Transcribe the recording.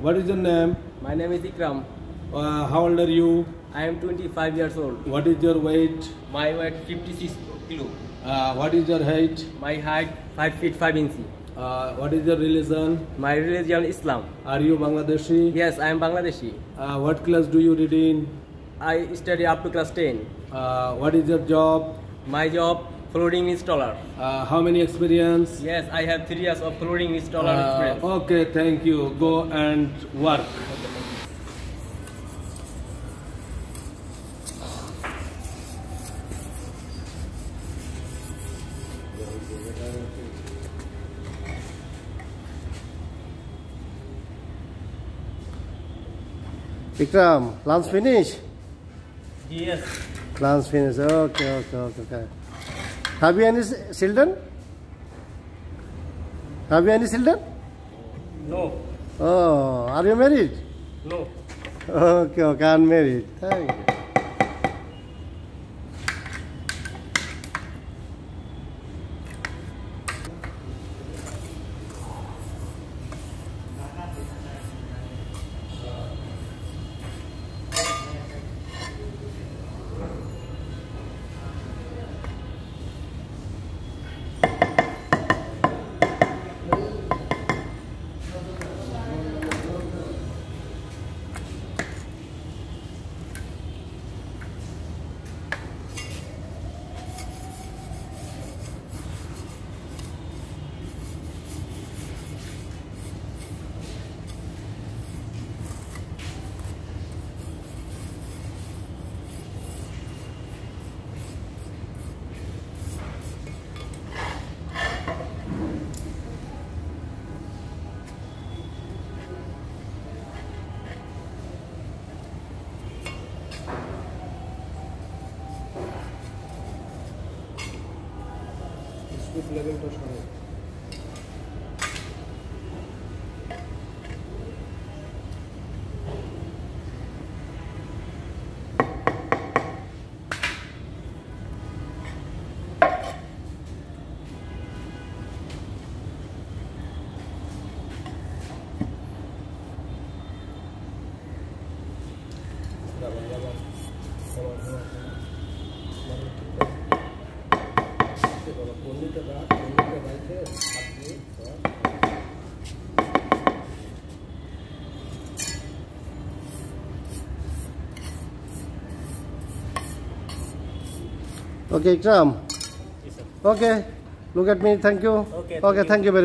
What is your name? My name is Ikram. Uh, how old are you? I am 25 years old. What is your weight? My weight 56 kilo. Uh, what is your height? My height 5 feet 5 inches. Uh, what is your religion? My religion Islam. Are you Bangladeshi? Yes, I am Bangladeshi. Uh, what class do you read in? I study up to class 10. Uh, what is your job? My job flooring installer. Uh, how many experience? Yes, I have 3 years of flooring installer Uh, experience. okay, thank you. Go and work. Vikram, lunch finish? Yes. Lunch finish. Okay, okay, okay, okay. Have you any children? Have you any children? No. Oh, are you married? No. Okay, okay, unmarried. Thank you. Scoop লেভেলটা সরাই Давай, давай. Давай, давай. से बाबा कोनी के बाद कोनी के बाद से आपने Okay, Ikram. Yes, okay, look at me. Thank you. Okay, okay thank, you. thank you very